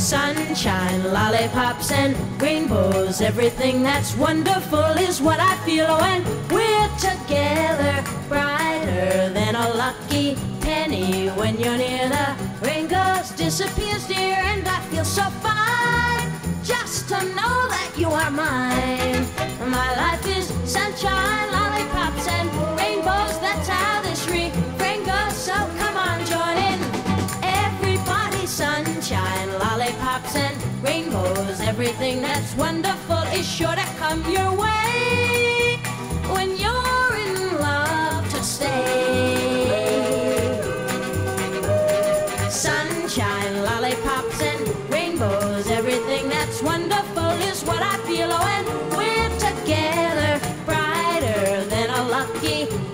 sunshine, lollipops, and rainbows. Everything that's wonderful is what I feel oh, when we're together. Brighter than a lucky penny when you're near. The rain goes, disappears, dear, and I feel so fine just to know that you are mine. My life is sunshine, Cause everything that's wonderful is sure to come your way when you're in love to stay. Sunshine, lollipops, and rainbows. Everything that's wonderful is what I feel. Oh, and we're together, brighter than a lucky.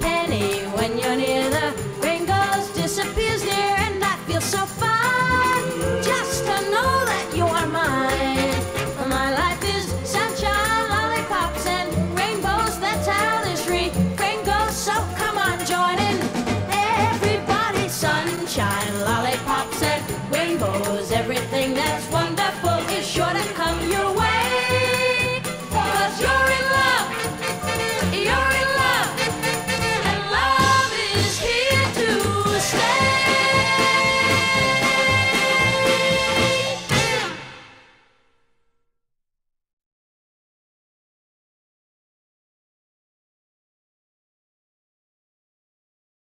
Cause everything that's wonderful is sure to come your way.